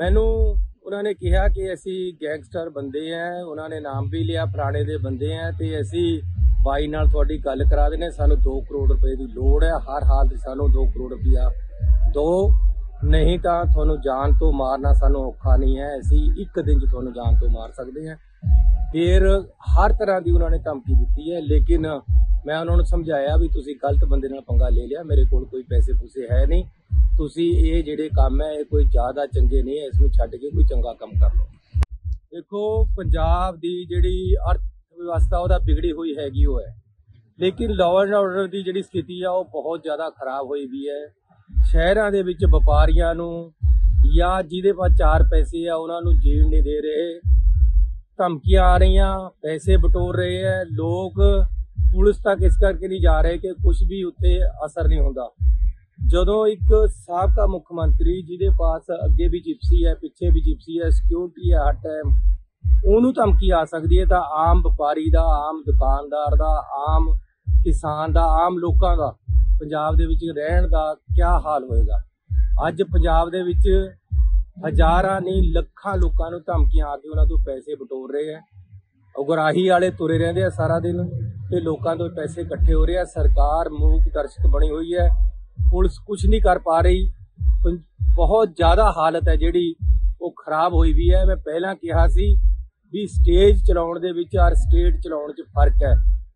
ਮੈਨੂੰ ਉਹਨਾਂ ਨੇ ਕਿਹਾ ਕਿ ਅਸੀਂ ਗੈਂਗਸਟਰ ਬੰਦੇ ਆ, ਉਹਨਾਂ ਨੇ ਨਾਮ ਵੀ ਲਿਆ, ਪੁਰਾਣੇ ਦੇ ਬੰਦੇ ਆ, ਤੇ ਅਸੀਂ ਬਾਈ ਨਾਲ ਤੁਹਾਡੀ ਗੱਲ ਕਰਾ ਦੇਣੇ ਸਾਨੂੰ 2 ਕਰੋੜ ਰੁਪਏ ਦੀ ਲੋੜ ਹੈ ਹਰ ਹਾਲ ਸਾਨੂੰ 2 ਕਰੋੜ ਰੁਪਇਆ ਦੋ। ਨਹੀਂ ਤਾਂ ਤੁਹਾਨੂੰ ਜਾਨ ਤੋਂ ਮਾਰਨਾ ਸਾਨੂੰ ਔਖਾ ਨਹੀਂ ਹੈ। ਅਸੀਂ ਇੱਕ ਦਿਨ 'ਚ ਤੁਹਾਨੂੰ ਜਾਨ ਤੋਂ ਮਾਰ ਸਕਦੇ ਹਾਂ। ਫਿਰ ਹਰ ਤਰ੍ਹਾਂ ਦੀ ਉਹਨਾਂ ਨੇ ਧਮਕੀ ਦਿੱਤੀ ਹੈ। ਲੇਕਿਨ ਮੈਂ ਉਹਨਾਂ ਨੂੰ ਸਮਝਾਇਆ ਵੀ ਤੁਸੀਂ ਗਲਤ ਬੰਦੇ ਨਾਲ ਪੰਗਾ ਲੈ ਲਿਆ। ਮੇਰੇ ਕੋਲ ਕੋਈ ਪੈਸੇ ਪੂਸੇ ਹੈ ਨਹੀਂ। ਤੁਸੀਂ ਇਹ ਜਿਹੜੇ ਕੰਮ ਹੈ, ਇਹ ਕੋਈ ਜ਼ਿਆਦਾ ਚੰਗੇ ਨਹੀਂ ਹੈ ਇਸ ਨੂੰ ਛੱਡ ਕੇ ਕੋਈ ਚੰਗਾ ਕੰਮ ਕਰ ਲਓ। ਦੇਖੋ, ਪੰਜਾਬ ਦੀ ਜਿਹੜੀ ਅਰਥ ਵਿਵਸਥਾ ਉਹਦਾ ਵਿਗੜੀ ਹੋਈ ਹੈਗੀ ਉਹ ਹੈ। ਲੇਕਿਨ ਲਾਅ ਐਂਡ ਆਰਡਰ ਦੀ ਜਿਹੜੀ ਸਥਿਤੀ ਆ, ਉਹ ਬਹੁਤ ਜ਼ਿਆਦਾ ਖਰਾਬ ਹੋਈ ਵੀ ਹੈ। ਸ਼ਹਿਰਾਂ ਦੇ ਵਿੱਚ ਵਪਾਰੀਆਂ ਨੂੰ ਜਾਂ ਜਿਹਦੇ ਪਾਸ ਚਾਰ ਪੈਸੇ ਆ, ਉਹਨਾਂ ਨੂੰ ਜੀਣ ਨਹੀਂ ਦੇ ਰਹੇ। ਧਮਕੀਆਂ ਆ ਰਹੀਆਂ, ਪੈਸੇ ਬਟੋਰ ਰਹੇ ਹੈ। ਲੋਕ ਪੁਲਿਸ ਤੱਕ ਇਸ ਕਰਕੇ ਨਹੀਂ ਜਾ ਰਹੇ ਕਿ ਕੁਝ ਵੀ ਉੱਤੇ ਅਸਰ ਨਹੀਂ ਹੁੰਦਾ। ਜਦੋਂ ਇੱਕ ਸਾਬਕਾ ਮੁੱਖ ਮੰਤਰੀ ਜਿਹਦੇ ਪਾਸ ਅੱਗੇ ਵੀ ਜਿਪਸੀ ਹੈ, ਪਿੱਛੇ ਵੀ ਜਿਪਸੀ ਹੈ ਸਿਕਿਉਰਿਟੀ ਹੈ ਹਰ ਟਾਈਮ ਉਹਨੂੰ ਧਮਕੀ ਆ ਸਕਦੀ ਹੈ ਤਾਂ ਆਮ ਵਪਾਰੀ ਦਾ, ਆਮ ਦੁਕਾਨਦਾਰ ਦਾ, ਆਮ ਕਿਸਾਨ ਦਾ, ਆਮ ਲੋਕਾਂ ਦਾ, ਪੰਜਾਬ ਦੇ ਵਿੱਚ ਰਹਿਣ ਦਾ ਕੀ ਹਾਲ ਹੋਏਗਾ? ਅੱਜ ਪੰਜਾਬ ਦੇ ਵਿੱਚ ਹਜ਼ਾਰਾਂ ਨਹੀਂ, ਲੱਖਾਂ ਲੋਕਾਂ ਨੂੰ ਧਮਕੀਆਂ ਆ ਕੇ ਉਹਨਾਂ ਤੋਂ ਪੈਸੇ ਬਟੋਰ ਰਹੇ ਆ ਉਗਰਾਹੀ ਵਾਲੇ ਤੁਰੇ ਰਹਿੰਦੇ ਆ ਸਾਰਾ ਦਿਨ ਤੇ ਲੋਕਾਂ ਤੋਂ ਪੈਸੇ ਇਕੱਠੇ ਹੋ ਰਹੇ ਆ। ਸਰਕਾਰ ਮੂਕ ਦਰਸ਼ਕ ਬਣੀ ਹੋਈ ਹੈ। ਪੁਲਿਸ ਕੁਝ ਨਹੀਂ ਕਰ ਪਾ ਰਹੀ। ਬਹੁਤ ਜ਼ਿਆਦਾ ਹਾਲਤ ਹੈ ਜਿਹੜੀ ਉਹ ਖਰਾਬ ਹੋਈ ਵੀ ਹੈ। ਮੈਂ ਪਹਿਲਾਂ ਕਿਹਾ ਸੀ ਵੀ ਸਟੇਜ ਚਲਾਉਣ ਦੇ ਵਿੱਚ ਔਰ ਸਟੇਟ ਚਲਾਉਣ 'ਚ ਫ਼ਰਕ ਹੈ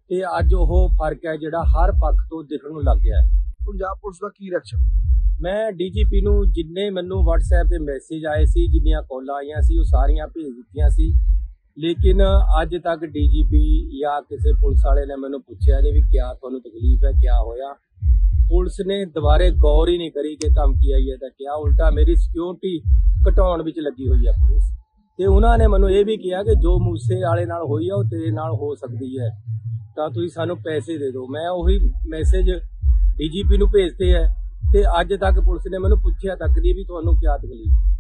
ਤੇ ਅੱਜ ਉਹ ਫ਼ਰਕ ਹੈ ਜਿਹੜਾ ਹਰ ਪੱਖ ਤੋਂ ਦਿਖਣ ਨੂੰ ਲੱਗ ਗਿਆ ਹੈ। ਪੰਜਾਬ ਪੁਲਿਸ ਦਾ ਕੀ ਰਿਐਕਸ਼ਨ ਮੈਂ ਡੀਜੀਪੀ ਨੂੰ ਜਿੰਨੇ ਮੈਨੂੰ WhatsApp ਤੇ ਮੈਸੇਜ ਆਏ ਸੀ ਜਿੰਨੀਆਂ ਕਾਲਾਂ ਆਈਆਂ ਸੀ ਉਹ ਸਾਰੀਆਂ ਭੇਜ ਦਿੱਤੀਆਂ ਸੀ। ਲੇਕਿਨ ਅੱਜ ਤੱਕ ਡੀਜੀਪੀ ਜਾਂ ਕਿਸੇ ਪੁਲਿਸ ਵਾਲੇ ਨੇ ਮੈਨੂੰ ਪੁੱਛਿਆ ਨਹੀਂ ਵੀ ਕਿਆ ਤੁਹਾਨੂੰ ਤਕਲੀਫ ਹੈ ਪੁਲਿਸ ਨੇ ਦੁਬਾਰੇ ਗੌਰ ਹੀ ਨਹੀਂ ਕਰੀ ਕਿ ਧਮਕੀ ਆਈ ਹੈ ਤਾਂ ਕਿਆ ਉਲਟਾ ਮੇਰੀ ਸਿਕਿਉਰਿਟੀ ਘਟਾਉਣ ਵਿੱਚ ਲੱਗੀ ਹੋਈ ਹੈ ਪੁਲਿਸ। ਤੇ ਉਹਨਾਂ ਨੇ ਮੈਨੂੰ ਇਹ ਵੀ ਕਿਹਾ ਕਿ ਜੋ ਮੂਸੇ ਵਾਲੇ ਨਾਲ ਹੋਈ ਆ, ਉਹ ਤੇਰੇ ਨਾਲ ਹੋ ਸਕਦੀ ਹੈ। ਤਾਂ ਤੁਸੀਂ ਸਾਨੂੰ ਪੈਸੇ ਦੇ ਦਿਓ। ਮੈਂ ਉਹੀ ਮੈਸੇਜ ਡੀਜੀਪੀ ਨੂੰ ਭੇਜਤੇ ਹੈ ਤੇ ਅੱਜ ਤੱਕ ਪੁਲਿਸ ਨੇ ਮੈਨੂੰ ਪੁੱਛਿਆ ਤੱਕ ਨਹੀਂ ਵੀ ਤੁਹਾਨੂੰ ਕੀ ਤਕਲੀਫ।